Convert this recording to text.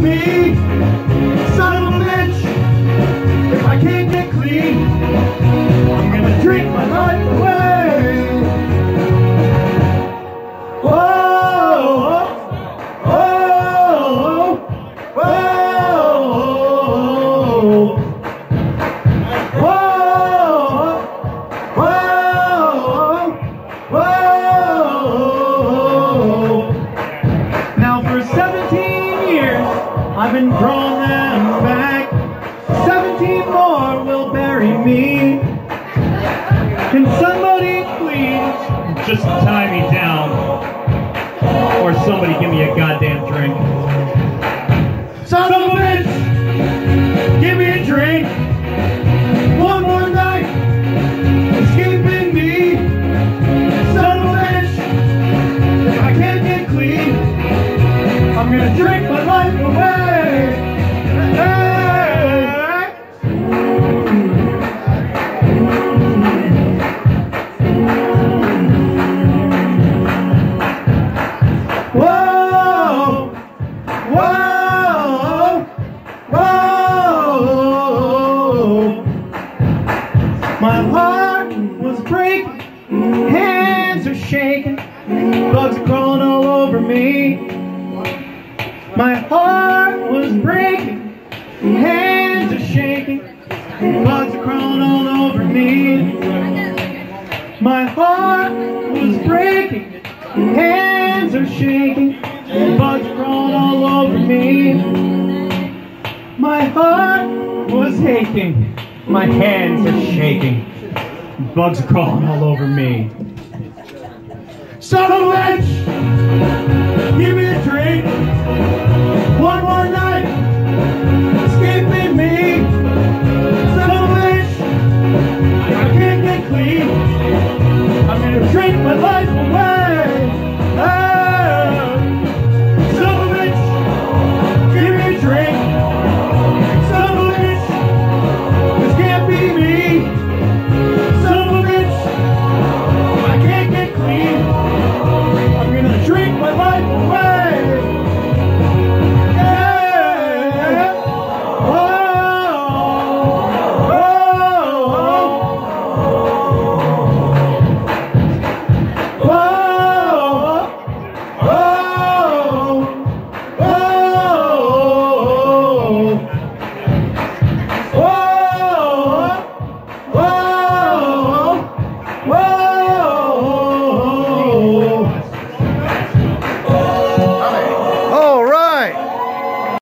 me. Son of a bitch, if I can't get clean, I'm gonna drink my life away. Been growing them back. 17 more will bury me. Can somebody please Just tie me down. Or somebody give me a goddamn drink. Hands are shaking, bugs are crawling all over me. My heart was breaking, hands are shaking, bugs are crawling all over me. My heart was breaking, hands are shaking, bugs are crawling all over me. My heart was aching, my hands are shaking, bugs are crawling all over me son of a bitch! Give me a drink. One more night. Escaping me. Son of a bitch. I can't get clean. I'm gonna drink my life away.